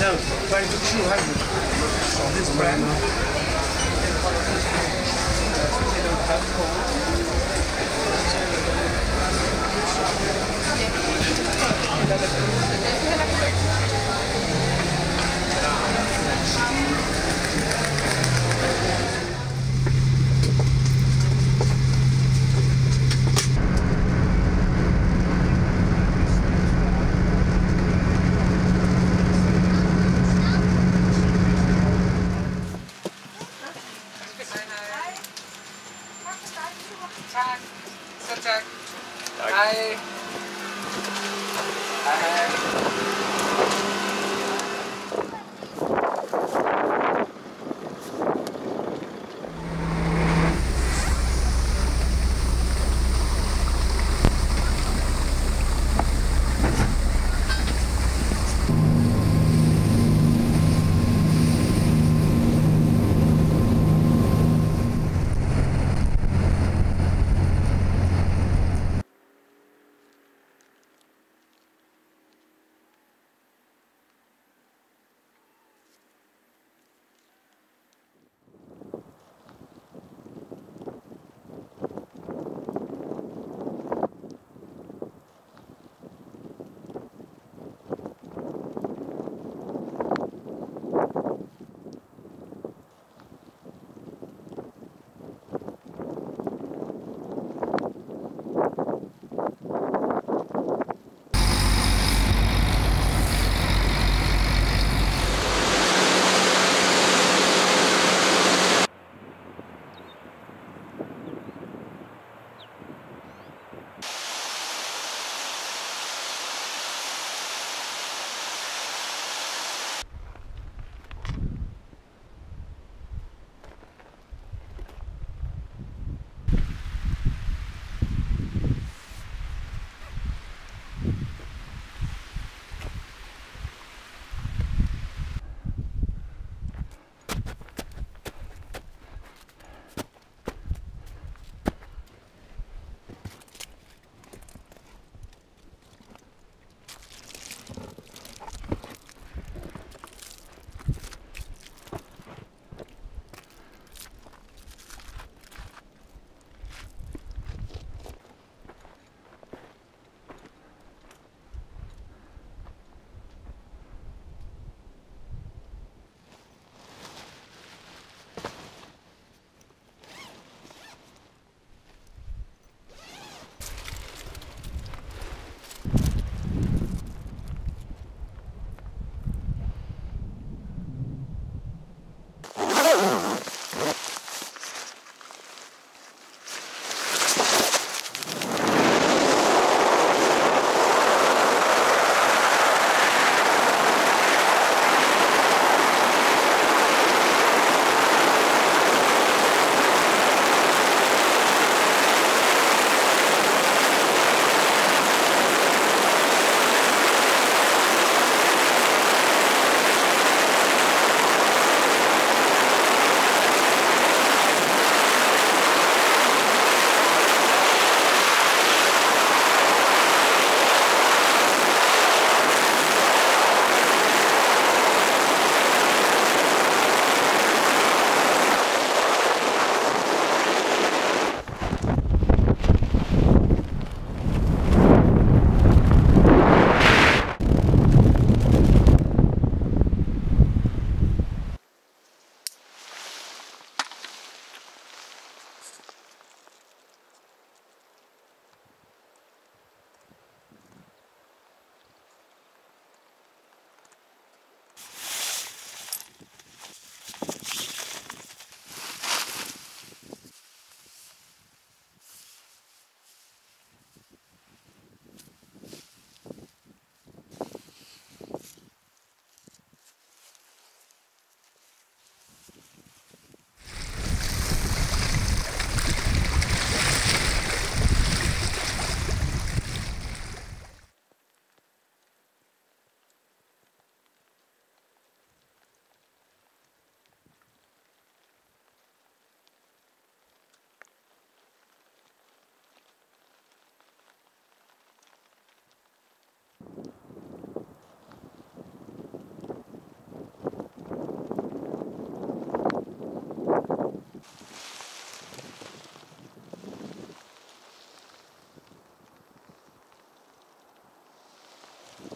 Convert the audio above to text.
No, pay for 200 on this brand. Så tak. tak. Hej. Hej.